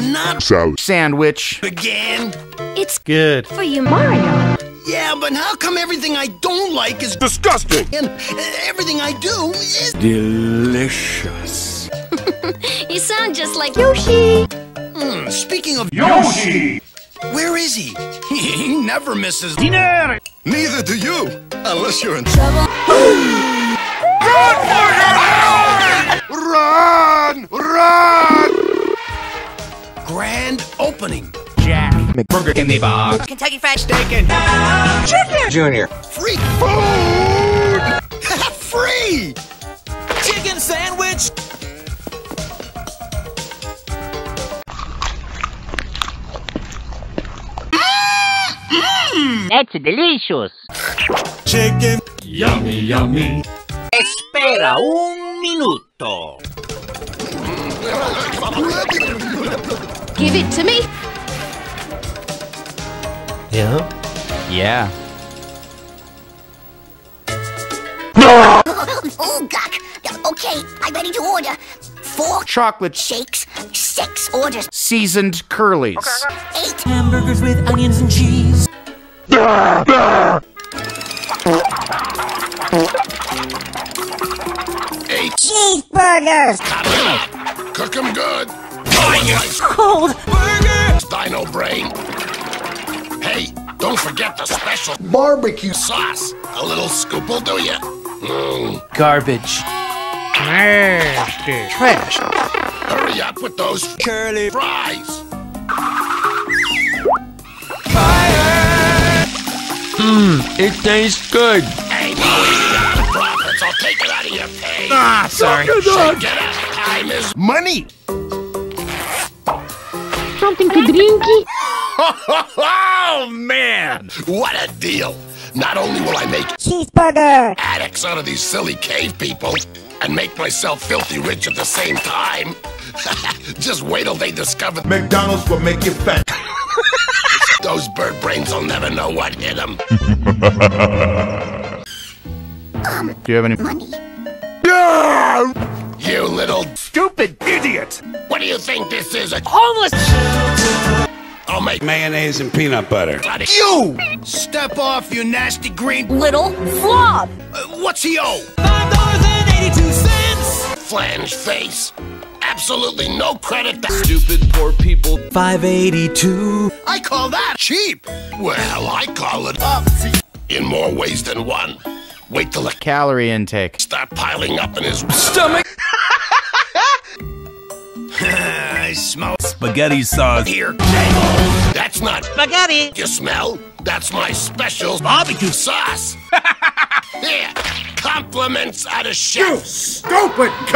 nut Salad. Sandwich. again. It's Good. for you, Mario. Yeah, but how come everything I don't like is Disgusting. and uh, everything I do is Delicious. You sound just like Yoshi. Hmm, Speaking of Yoshi. where is he? he never misses. Dinner. Neither do you, unless you're in trouble. Run, Run! Run! Grand opening. Jack. McBurger in the box. Kentucky Fried chicken Junior. Free food. Free. Chicken sandwich. Mm-hmm. That's delicious. Chicken. Yummy, yummy. Espera un minuto. Give it to me. Yeah. Yeah. Oh, Gok. Okay, I'm ready to order. Four Chocolate shakes, six orders, seasoned curlies. eight Hamburgers with onions and cheese. Eight. cheeseburgers. Cook 'em good. It's cold burger. Dino brain. Hey, don't forget the special barbecue sauce. A little scoop will do ya. Mm, Garbage. Trash. Trash. Hurry up with those Curly fries. Fire! Hmm, it tastes good. Hey, no eating out of profits. I'll take it out of your pay. Ah, sorry. Shake it up. Time is Money. Something to drink? Oh, man! What a deal! Not only will I make Cheeseburger. addicts out of these silly cave people and make myself filthy rich at the same time, just wait till they discover McDonald's will make you fat. those bird brains will never know what hit them. Do you have any? Money. You little. Stupid idiot. What do you think this is? A Homeless! I'll make Mayonnaise and peanut butter. bloody. You! Step off, you nasty green. Little flob. Uh, what's he owe? Five dollars and eighty-two cents. Flange face. Absolutely no credit to Stupid poor people. Five eighty-two. I call that cheap. Well, I call it up in more ways than one. Wait till the Calorie intake. start piling up in his Stomach. I smell Spaghetti sauce. here. That's not Spaghetti! you smell. That's my special barbecue sauce. Here, compliments out of chef. Stupid